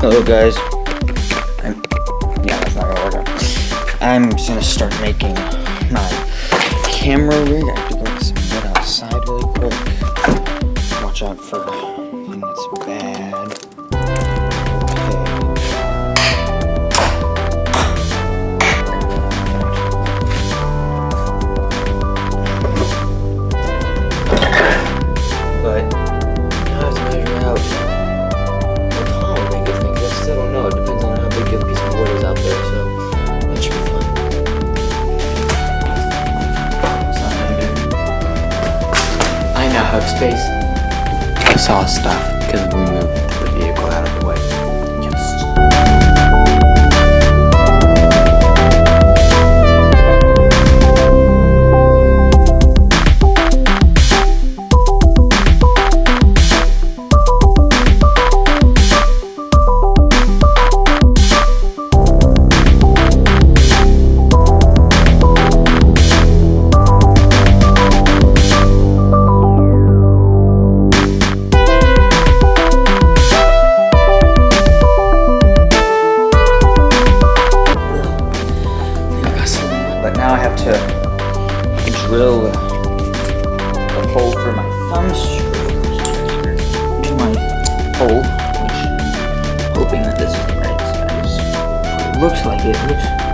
Hello guys. I'm yeah, that's not gonna work out. I'm just gonna start making my camera rig. I have to go get some wood outside really quick. Watch out for have space. I saw stuff because we But now I have to drill a hole for my thumb screw into my hole, which I'm hoping that this is the right size. It looks like it. Looks